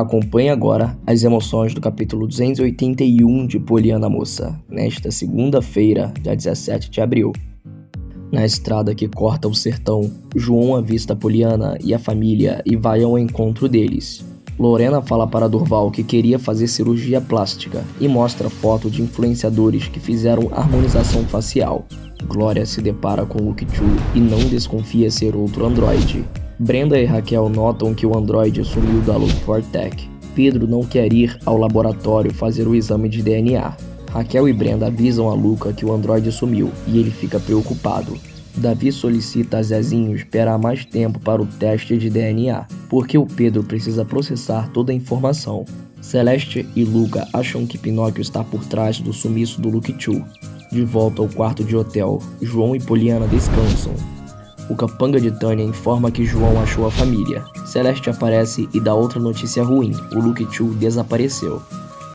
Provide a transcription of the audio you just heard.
Acompanhe agora as emoções do capítulo 281 de Poliana Moça, nesta segunda-feira, dia 17 de abril. Na estrada que corta o sertão, João avista Poliana e a família e vai ao encontro deles. Lorena fala para Durval que queria fazer cirurgia plástica e mostra foto de influenciadores que fizeram harmonização facial. Glória se depara com Luke Chu e não desconfia ser outro androide. Brenda e Raquel notam que o androide sumiu da Look for Tech. Pedro não quer ir ao laboratório fazer o exame de DNA. Raquel e Brenda avisam a Luca que o androide sumiu e ele fica preocupado. Davi solicita a Zezinho esperar mais tempo para o teste de DNA, porque o Pedro precisa processar toda a informação. Celeste e Luca acham que Pinóquio está por trás do sumiço do Luke Chu. De volta ao quarto de hotel, João e Poliana descansam. O capanga de Tânia informa que João achou a família. Celeste aparece e dá outra notícia ruim: o Luke Chu desapareceu.